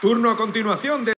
Turno a continuación de...